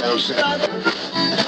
É o